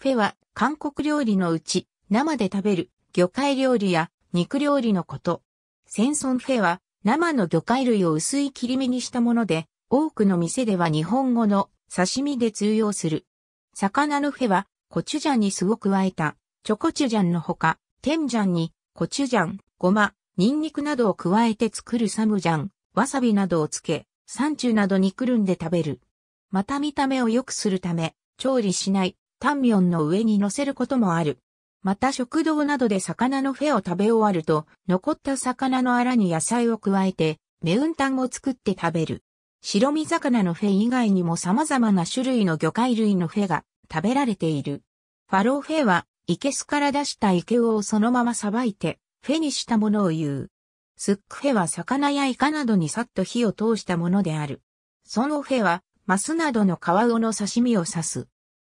フェは韓国料理のうち生で食べる魚介料理や肉料理のこと。センソンフェは生の魚介類を薄い切り身にしたもので、多くの店では日本語の刺身で通用する。魚のフェはコチュジャンに酢を加えたチョコチュジャンのほか、テンジャンにコチュジャン、ごま、ニンニクなどを加えて作るサムジャン、わさびなどをつけ、サンチュなどにくるんで食べる。また見た目を良くするため、調理しないタンミョンの上に乗せることもある。また食堂などで魚のフェを食べ終わると、残った魚のアラに野菜を加えて、メウンタンを作って食べる。白身魚のフェ以外にも様々な種類の魚介類のフェが食べられている。ファローフェは、イケスから出したイケウをそのままさばいて、フェにしたものを言う。スックフェは魚やイカなどにさっと火を通したものである。ソノフェは、マスなどの皮魚の刺身を刺す。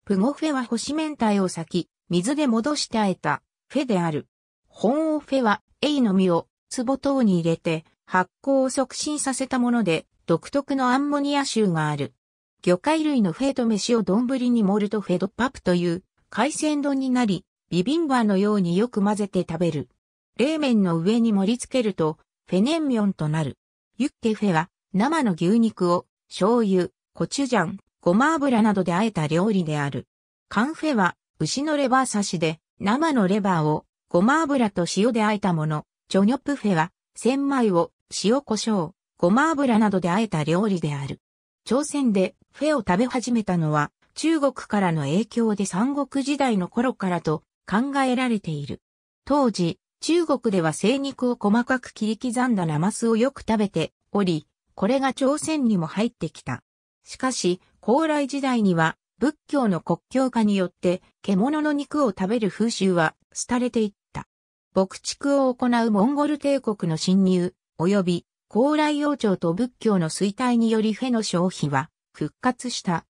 プゴフェは干し明太を裂き、水で戻してあえた、フェである。本オフェは、エイの実を、壺等に入れて、発酵を促進させたもので、独特のアンモニア臭がある。魚介類のフェと飯を丼に盛るとフェドパプという海鮮丼になり、ビビンバのようによく混ぜて食べる。冷麺の上に盛り付けると、フェネンミョンとなる。ユッケフェは、生の牛肉を、醤油、コチュジャン、ごま油などで和えた料理である。カンフェは、牛のレバー刺しで、生のレバーを、ごま油と塩で和えたもの。ジョニョプフェは、千枚を、塩胡椒、ごま油などで和えた料理である。朝鮮で、フェを食べ始めたのは、中国からの影響で三国時代の頃からと考えられている。当時、中国では精肉を細かく切り刻んだナマスをよく食べており、これが朝鮮にも入ってきた。しかし、高麗時代には仏教の国教化によって獣の肉を食べる風習は廃れていった。牧畜を行うモンゴル帝国の侵入、及び高麗王朝と仏教の衰退によりフェの消費は復活した。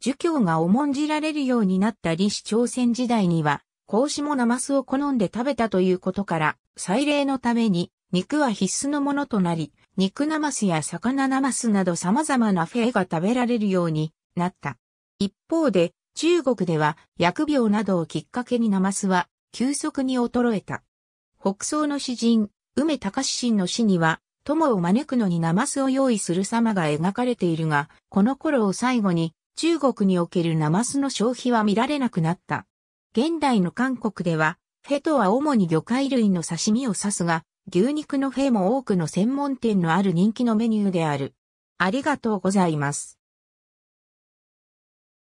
儒教が重んじられるようになった李氏朝鮮時代には、孔子もナマスを好んで食べたということから、祭礼のために肉は必須のものとなり、肉ナマスや魚ナマスなど様々なフェが食べられるようになった。一方で、中国では疫病などをきっかけにナマスは急速に衰えた。北宋の詩人、梅高志の詩には、友を招くのにナマスを用意する様が描かれているが、この頃を最後に中国におけるナマスの消費は見られなくなった。現代の韓国では、フェとは主に魚介類の刺身を指すが、牛肉のフェも多くの専門店のある人気のメニューである。ありがとうございます。